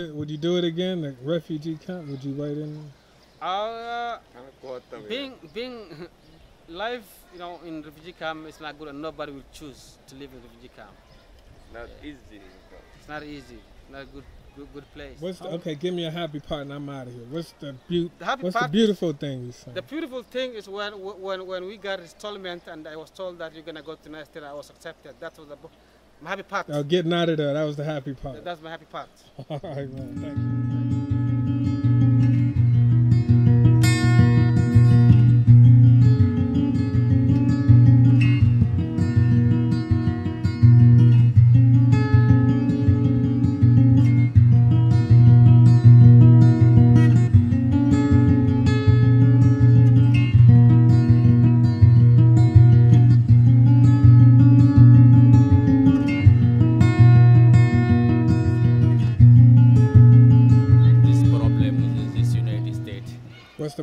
it? Would you do it again? The refugee camp? Would you wait in? Uh, being being life, you know, in refugee camp is not good, and nobody will choose to live in refugee camp. Not easy. It's not easy. Not a good good, good place. What's the, okay? Give me a happy part, and I'm out of here. What's the beau- The happy What's the beautiful thing you say? The beautiful thing is when when when we got installment and I was told that you're gonna go to United States, I was accepted. That was the my happy part. Oh, getting out of there. That was the happy part. That's my happy part. All right, man. Thank you.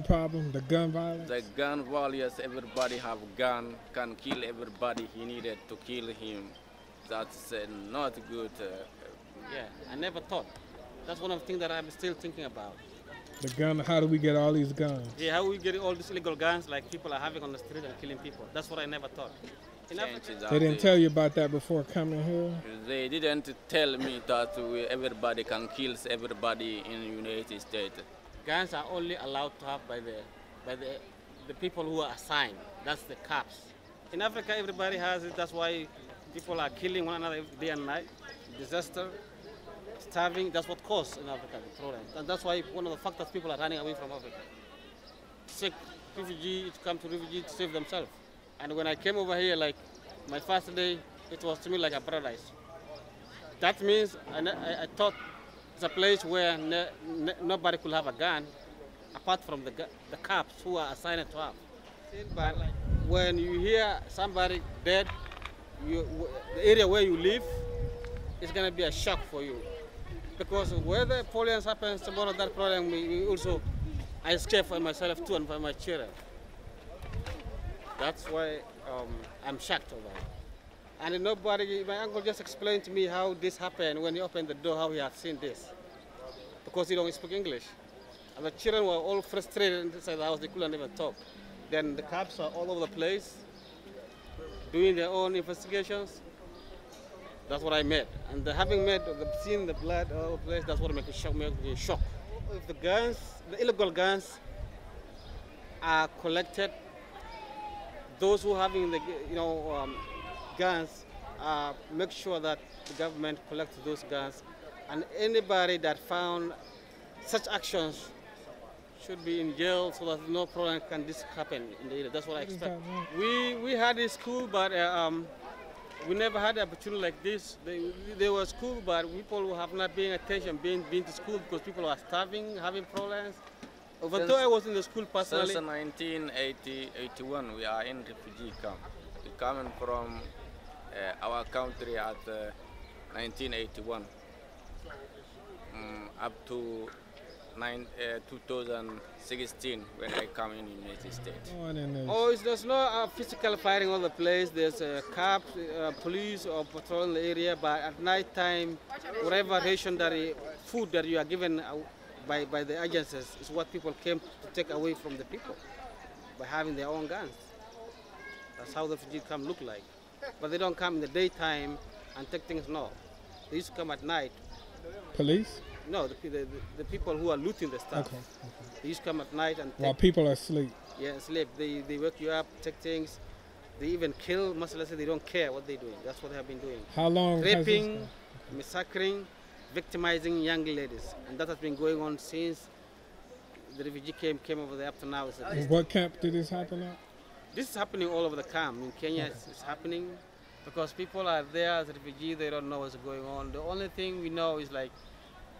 Problem? The gun violence. The gun violence, everybody have gun, can kill everybody he needed to kill him. That's uh, not good. Uh, Yeah, I never thought. That's one of the things that I'm still thinking about. The gun. How do we get all these guns? Yeah, how we get all these illegal guns like people are having on the street and killing people. That's what I never thought. In Africa, They didn't tell you about that before coming here. They didn't tell me that we, everybody can kill everybody in the United States. Guns are only allowed to have by the by the the people who are assigned. That's the cops. In Africa, everybody has it. That's why people are killing one another day and night. Disaster, starving. That's what caused in Africa the problem. And that's why one of the factors people are running away from Africa. Sick refugee to come to refugee to save themselves. And when I came over here, like my first day, it was to me like a paradise. That means ne- I, I thought it's a place where nobody could have a gun apart from the, the cops who are assigned to have. But when you hear somebody dead, you, w- the area where you live is going to be a shock for you. Because where the violence happens, tomorrow that problem, we, also, I escape for myself too and for my children. That's why um, I'm shocked over it. And nobody, my uncle just explained to me how this happened when he opened the door, how he had seen this. Because he don't speak English. And the children were all frustrated inside the house, they couldn't even talk. Then the cops are all over the place, doing their own investigations. That's what I met. And having met, seeing the blood all over the place, that's what made me shock. Made me shock. If the guns, the illegal guns, are collected those who having the you know um, guns uh, make sure that the government collects those guns and anybody that found such actions should be in jail so that no problem can this happen in the area. That's what I expect. We we had a school, but uh, um, we never had the opportunity like this. They, there was school, but people who have not been attention, being been to school because people are starving, having problems. Even Since- though I was in the school personally, Since 1981, we are in refugee camp. We coming from our country at uh, 1981 mm, up to nine, uh, 2016 when I come in United States. Going in there. Oh, it's, there's no uh, physical fighting all the place. There's uh, cops, uh, police, or patrol in the area. But at night time, whatever ration that i- food that you are given uh, by, by the agencies is what people came to take away from the people by having their own guns. That's how the refugee camp look like. But they don't come in the daytime and take things. No, they used to come at night. Police. No, the, the, the, people who are looting the stuff. Okay. They used to come at night and take While people are asleep. yeah, sleep. They, they wake you up, take things. They even kill, mercilessly. They don't care what they're doing. That's what they have been doing. How long? Raping, massacring, victimizing young ladies. And that has been going on since the refugee camp came over there up to now. What camp did this happen at? This is happening all over the camp. In Kenya, Okay. it's, it's happening because people are there as refugees. They don't know what's going on. The only thing we know is like,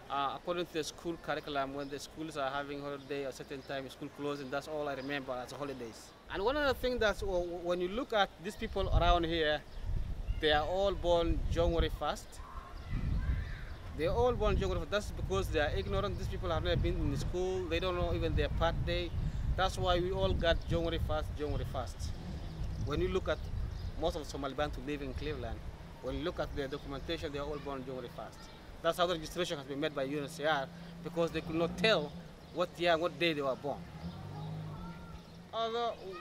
uh, according to the school curriculum, when the schools are having holiday a certain time, school closing, that's all I remember as holidays. And one of the things that's w- when you look at these people around here, they are all born January 1st. They're all born January 1st. That's because they are ignorant. These people have never been in school. They don't know even their birthday. That's why we all got January 1st, January 1st. When you look at most of the Somali Bantu live in Cleveland, when you look at their documentation, they are all born January 1st. That's how the registration has been made by UNHCR because they could not tell what year and what day they were born.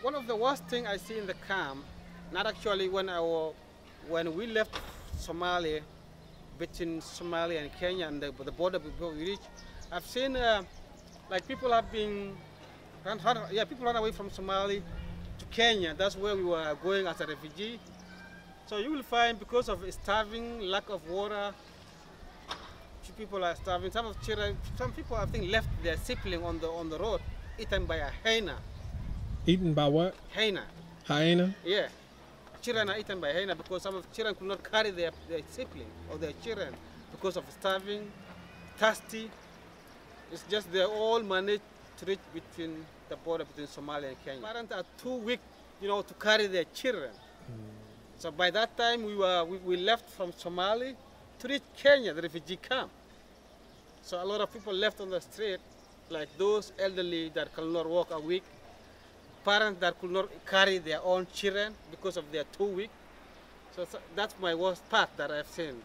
One of the worst things I see in the camp, not actually when I was, when we left Somalia, between Somalia and Kenya and the, the border before we reach, I've seen uh, like people have been, run, run, yeah, people run away from Somalia to Kenya. That's where we were going as a refugee. So you will find because of starving, lack of water, people are starving. Some of children, some people I think left their sibling on the on the road, eaten by a hyena. Eaten by what? Hyena. Hyena? Yeah. Children are eaten by hyena because some of children could not carry their, their sibling or their children because of starving, thirsty. It's just they're all managed to reach between the border between Somalia and Kenya. Parents are too weak, you know, to carry their children. Mm. So by that time we were we, we left from Somalia to reach Kenya, the refugee camp. So a lot of people left on the street, like those elderly that could not walk a week, parents that could not carry their own children because of their too weak. So, so that's my worst part that I've seen.